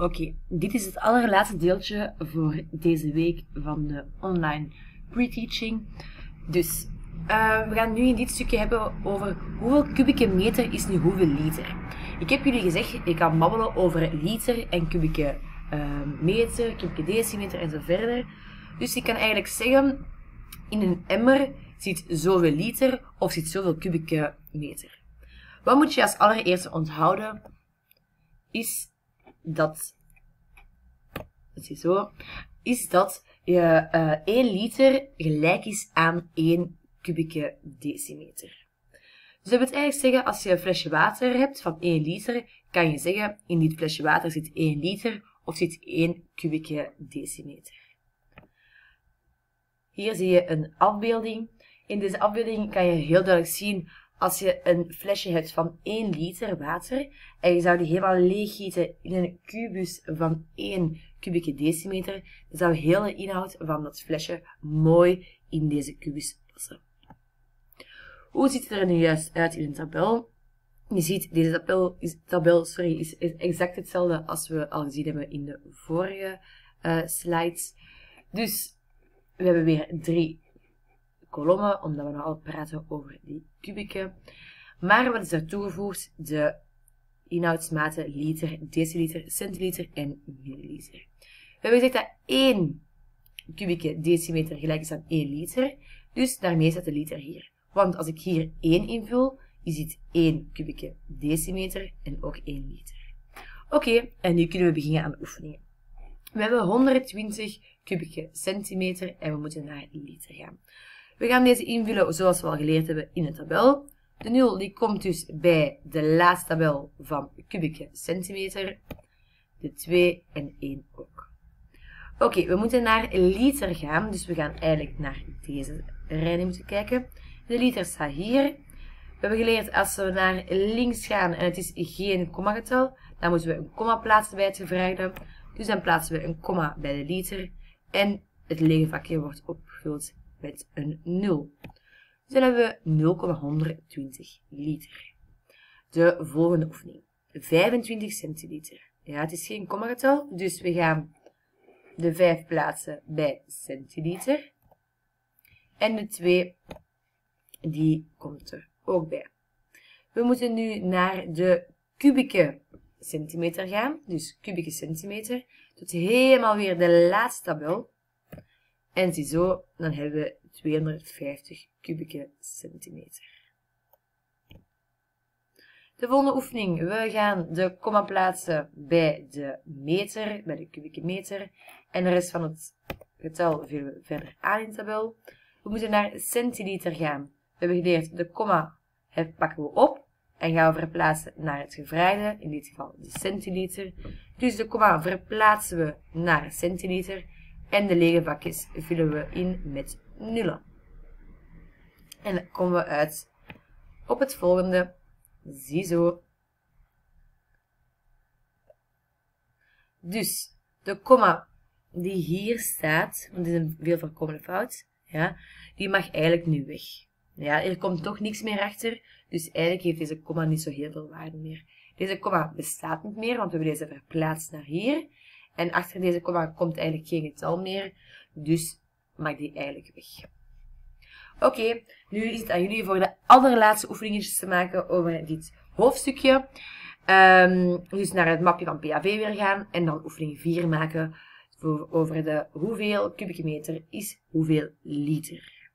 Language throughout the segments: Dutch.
Oké, dit is het allerlaatste deeltje voor deze week van de online pre-teaching. Dus uh, we gaan nu in dit stukje hebben over hoeveel kubieke meter is nu hoeveel liter. Ik heb jullie gezegd, ik kan babbelen over liter en kubieke uh, meter, kubieke decimeter en zo verder. Dus ik kan eigenlijk zeggen, in een emmer zit zoveel liter of zit zoveel kubieke meter. Wat moet je als allereerste onthouden? Is dat, het is zo, is dat je, uh, 1 liter gelijk is aan 1 kubieke decimeter. Dus dat wil eigenlijk zeggen, als je een flesje water hebt van 1 liter, kan je zeggen, in dit flesje water zit 1 liter of zit 1 kubieke decimeter. Hier zie je een afbeelding. In deze afbeelding kan je heel duidelijk zien als je een flesje hebt van 1 liter water en je zou die helemaal leeggieten in een kubus van 1 kubieke decimeter, dan zou de hele inhoud van dat flesje mooi in deze kubus passen. Hoe ziet het er nu juist uit in een tabel? Je ziet, deze tabel, is, tabel sorry, is, exact hetzelfde als we al gezien hebben in de vorige uh, slides. Dus we hebben weer drie kolommen, omdat we nog al praten over die kubieke. Maar wat is er toegevoegd? De inhoudsmaten liter, deciliter, centiliter en milliliter. We hebben gezegd dat 1 kubieke decimeter gelijk is aan 1 liter. Dus daarmee staat de liter hier. Want als ik hier 1 invul, is het 1 kubieke decimeter en ook 1 liter. Oké, en nu kunnen we beginnen aan de oefeningen. We hebben 120 kubieke centimeter en we moeten naar liter gaan. We gaan deze invullen zoals we al geleerd hebben in de tabel. De 0 die komt dus bij de laatste tabel van kubieke centimeter. De 2 en 1 ook. Oké, we moeten naar liter gaan, dus we gaan eigenlijk naar deze rij moeten kijken. De liter staat hier. We hebben geleerd als we naar links gaan en het is geen komma-getal, dan moeten we een komma plaatsen bij het gevraagde. Dus dan plaatsen we een komma bij de liter en het lege vakje wordt opgevuld met een 0. Dus dan hebben we 0,120 liter. De volgende oefening. 25 centiliter. Ja, het is geen kommagetal, dus we gaan de 5 plaatsen bij centiliter. En de 2, die komt er ook bij. We moeten nu naar de kubieke centimeter gaan. Dus kubieke centimeter. Tot helemaal weer de laatste tabel. En ziezo, dan hebben we 250 kubieke centimeter. De volgende oefening. We gaan de komma plaatsen bij de meter, bij de kubieke meter. En de rest van het getal vullen we verder aan in de tabel. We moeten naar centiliter gaan. We hebben geleerd, de komma pakken we op en gaan we verplaatsen naar het gevraagde, in dit geval de centiliter. Dus de komma verplaatsen we naar centiliter en de lege vakjes vullen we in met nullen. En dan komen we uit op het volgende. Ziezo. Dus de komma die hier staat, want dit is een veel voorkomende fout, ja, die mag eigenlijk nu weg. Ja, er komt toch niks meer achter, dus eigenlijk heeft deze komma niet zo heel veel waarde meer. Deze komma bestaat niet meer, want we hebben deze verplaatst naar hier. En achter deze komma komt eigenlijk geen getal meer, dus mag die eigenlijk weg. Oké, nu is het aan jullie voor de allerlaatste oefeningetjes te maken over dit hoofdstukje. Um, dus naar het mapje van PAV weer gaan en dan oefening 4 maken over de hoeveel kubieke meter is hoeveel liter.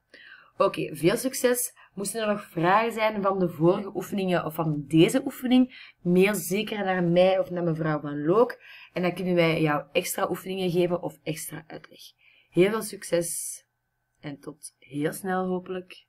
Oké, veel succes. Moesten er nog vragen zijn van de vorige oefeningen of van deze oefening, mail zeker naar mij of naar mevrouw Van Look. En dan kunnen wij jou extra oefeningen geven of extra uitleg. Heel veel succes en tot heel snel hopelijk.